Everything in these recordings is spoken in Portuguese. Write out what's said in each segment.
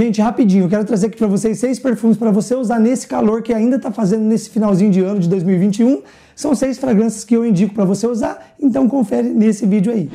Gente, rapidinho, eu quero trazer aqui para vocês seis perfumes para você usar nesse calor que ainda está fazendo nesse finalzinho de ano de 2021. São seis fragrâncias que eu indico para você usar, então confere nesse vídeo aí.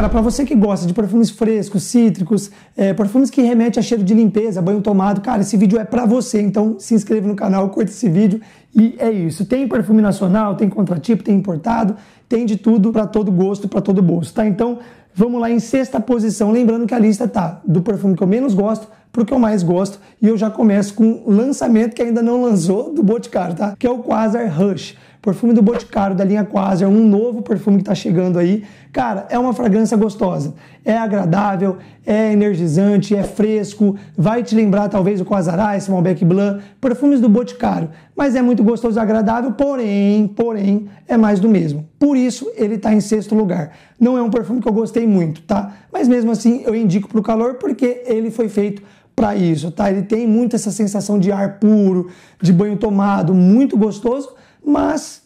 Cara, para você que gosta de perfumes frescos, cítricos, é, perfumes que remetem a cheiro de limpeza, banho tomado, cara, esse vídeo é para você. Então se inscreva no canal, curta esse vídeo e é isso. Tem perfume nacional, tem contratipo, tem importado, tem de tudo para todo gosto, para todo bolso, tá? Então vamos lá em sexta posição, lembrando que a lista tá do perfume que eu menos gosto pro que eu mais gosto e eu já começo com um lançamento que ainda não lançou do Boticário, tá? Que é o Quasar Rush. Perfume do Boticário da linha Quasar, um novo perfume que está chegando aí. Cara, é uma fragrância gostosa. É agradável, é energizante, é fresco, vai te lembrar talvez o Quasar Ice, Malbec Blanc, perfumes do Boticário. Mas é muito gostoso e agradável, porém, porém, é mais do mesmo. Por isso, ele está em sexto lugar. Não é um perfume que eu gostei muito, tá? Mas mesmo assim, eu indico para o calor porque ele foi feito para isso, tá? Ele tem muito essa sensação de ar puro, de banho tomado, muito gostoso, mas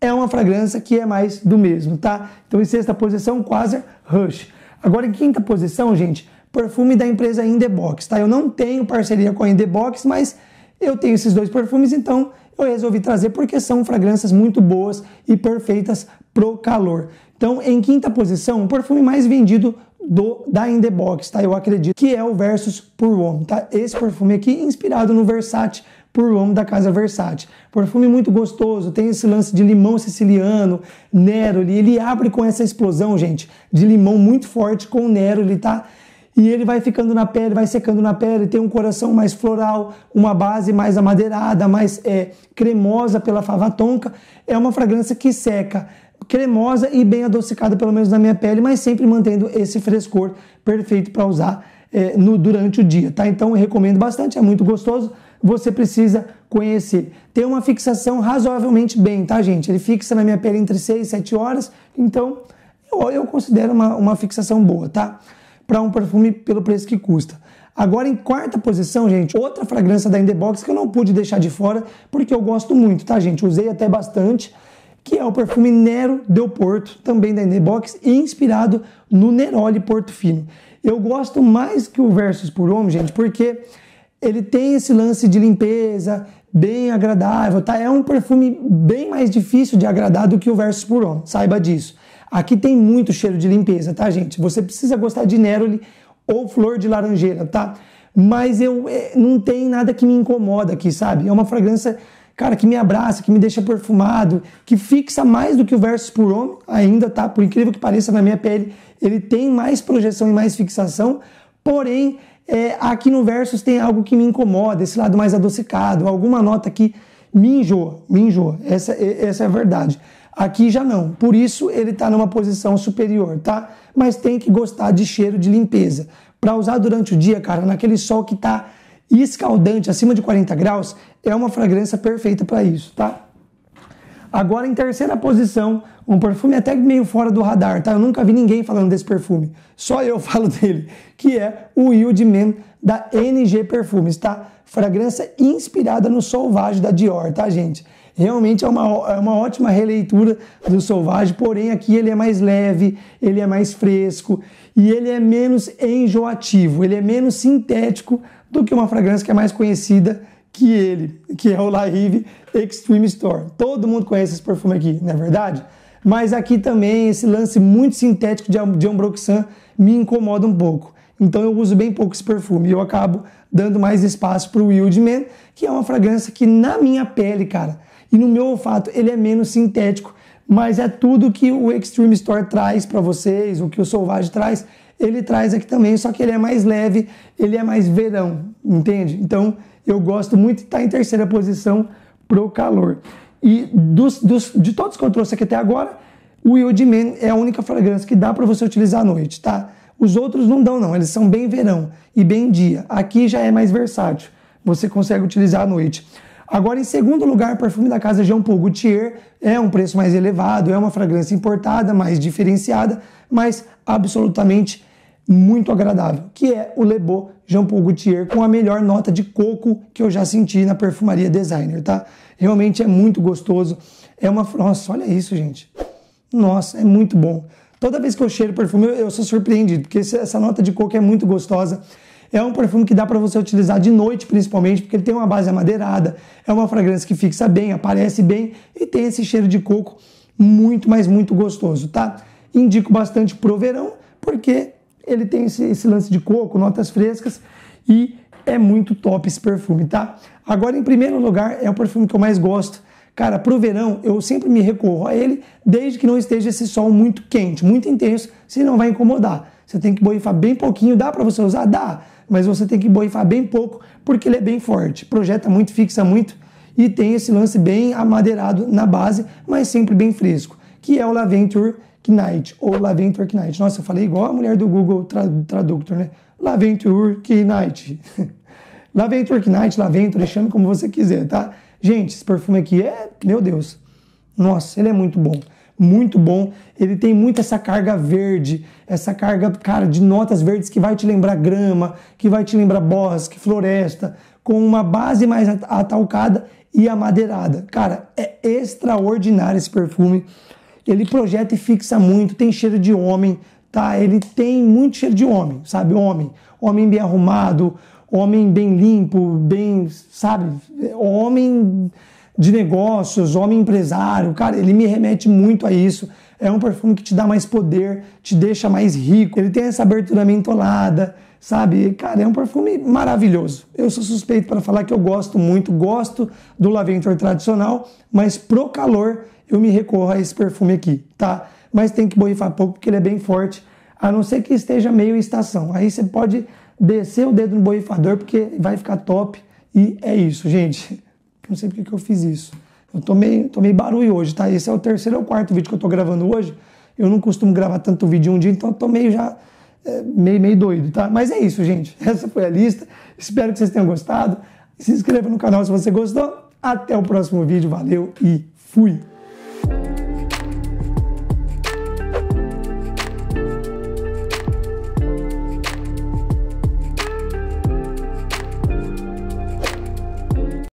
é uma fragrância que é mais do mesmo, tá? Então em sexta posição, Quasar Rush. Agora em quinta posição, gente, perfume da empresa In The Box, tá? Eu não tenho parceria com a In The Box, mas eu tenho esses dois perfumes, então eu resolvi trazer porque são fragrâncias muito boas e perfeitas pro calor. Então, em quinta posição, o perfume mais vendido do da In The Box, tá? Eu acredito que é o Versus Pour Homme, tá? Esse perfume aqui inspirado no Versace por Homme da Casa Versace. Perfume muito gostoso, tem esse lance de limão siciliano, Neroli, ele abre com essa explosão, gente, de limão muito forte com Neroli, tá? E ele vai ficando na pele, vai secando na pele, tem um coração mais floral, uma base mais amadeirada, mais é, cremosa pela fava tonka. É uma fragrância que seca, cremosa e bem adocicada, pelo menos na minha pele, mas sempre mantendo esse frescor perfeito para usar é, no, durante o dia, tá? Então eu recomendo bastante, é muito gostoso você precisa conhecer. Tem uma fixação razoavelmente bem, tá, gente? Ele fixa na minha pele entre 6 e 7 horas, então eu, eu considero uma, uma fixação boa, tá? Para um perfume pelo preço que custa. Agora, em quarta posição, gente, outra fragrância da Indebox que eu não pude deixar de fora, porque eu gosto muito, tá, gente? Usei até bastante, que é o perfume Nero Del Porto, também da Indebox, inspirado no Neroli Porto Fino. Eu gosto mais que o Versus por Homme, gente, porque ele tem esse lance de limpeza bem agradável, tá? É um perfume bem mais difícil de agradar do que o Versus Puron, saiba disso. Aqui tem muito cheiro de limpeza, tá, gente? Você precisa gostar de Neroli ou flor de laranjeira, tá? Mas eu é, não tem nada que me incomoda aqui, sabe? É uma fragrância, cara, que me abraça, que me deixa perfumado, que fixa mais do que o Versus Puron ainda, tá? Por incrível que pareça na minha pele, ele tem mais projeção e mais fixação, porém é, aqui no Versus tem algo que me incomoda, esse lado mais adocicado, alguma nota que me enjoa, me enjoa. Essa, essa é a verdade. Aqui já não, por isso ele está numa posição superior, tá? Mas tem que gostar de cheiro de limpeza. Para usar durante o dia, cara, naquele sol que está escaldante, acima de 40 graus, é uma fragrância perfeita para isso, tá? Agora, em terceira posição, um perfume até meio fora do radar, tá? Eu nunca vi ninguém falando desse perfume. Só eu falo dele, que é o Wild Man da NG Perfumes, tá? Fragrância inspirada no Sauvage da Dior, tá, gente? Realmente é uma, é uma ótima releitura do Sauvage, porém aqui ele é mais leve, ele é mais fresco e ele é menos enjoativo, ele é menos sintético do que uma fragrância que é mais conhecida que ele, que é o La Rive Extreme Store. Todo mundo conhece esse perfume aqui, não é verdade? Mas aqui também esse lance muito sintético de, de Ambroxan me incomoda um pouco. Então eu uso bem pouco esse perfume e eu acabo dando mais espaço para o Wildman, que é uma fragrância que na minha pele, cara, e no meu olfato ele é menos sintético, mas é tudo que o Extreme Store traz para vocês, o que o Sauvage traz, ele traz aqui também, só que ele é mais leve, ele é mais verão, entende? Então eu gosto muito de estar em terceira posição pro calor. E dos, dos, de todos que eu trouxe aqui até agora, o Wild Man é a única fragrância que dá para você utilizar à noite, tá? Os outros não dão não, eles são bem verão e bem dia. Aqui já é mais versátil, você consegue utilizar à noite. Agora, em segundo lugar, perfume da casa Jean Paul Gaultier é um preço mais elevado, é uma fragrância importada, mais diferenciada, mas absolutamente muito agradável, que é o Lebo Jean Paul Gaultier com a melhor nota de coco que eu já senti na perfumaria designer, tá? Realmente é muito gostoso. É uma, nossa, olha isso, gente. Nossa, é muito bom. Toda vez que eu cheiro perfume, eu, sou surpreendido, porque essa nota de coco é muito gostosa. É um perfume que dá para você utilizar de noite, principalmente, porque ele tem uma base amadeirada, é uma fragrância que fixa bem, aparece bem e tem esse cheiro de coco muito, mas muito gostoso, tá? Indico bastante pro verão, porque ele tem esse, esse lance de coco, notas frescas e é muito top esse perfume, tá? Agora, em primeiro lugar, é o perfume que eu mais gosto. Cara, pro verão eu sempre me recorro a ele, desde que não esteja esse sol muito quente, muito intenso, senão vai incomodar. Você tem que borrifar bem pouquinho, dá para você usar? Dá, mas você tem que borrifar bem pouco, porque ele é bem forte, projeta muito, fixa muito e tem esse lance bem amadeirado na base, mas sempre bem fresco, que é o Laventure Knight, ou Laventure Knight. Nossa, eu falei igual a mulher do Google Traductor, né? Laventure Knight. Laventure Knight, Laventure, chame como você quiser, tá? Gente, esse perfume aqui é, meu Deus, nossa, ele é muito bom muito bom. Ele tem muito essa carga verde, essa carga, cara, de notas verdes que vai te lembrar grama, que vai te lembrar bosque, floresta, com uma base mais atalcada e amadeirada. Cara, é extraordinário esse perfume. Ele projeta e fixa muito, tem cheiro de homem, tá? Ele tem muito cheiro de homem, sabe? Homem. Homem bem arrumado, homem bem limpo, bem, sabe? Homem de negócios, homem empresário. Cara, ele me remete muito a isso. É um perfume que te dá mais poder, te deixa mais rico. Ele tem essa abertura mentolada, sabe? Cara, é um perfume maravilhoso. Eu sou suspeito para falar que eu gosto muito, gosto do Lavender tradicional, mas pro calor eu me recorro a esse perfume aqui, tá? Mas tem que borrifar pouco porque ele é bem forte, a não ser que esteja meio estação. Aí você pode descer o dedo no borrifador porque vai ficar top. E é isso, gente. Não sei porque que eu fiz isso. Eu tomei, tomei barulho hoje, tá? Esse é o terceiro ou quarto vídeo que eu tô gravando hoje. Eu não costumo gravar tanto vídeo um dia, então eu tô meio já é, meio, meio doido, tá? Mas é isso, gente. Essa foi a lista. Espero que vocês tenham gostado. Se inscreva no canal se você gostou. Até o próximo vídeo. Valeu e fui!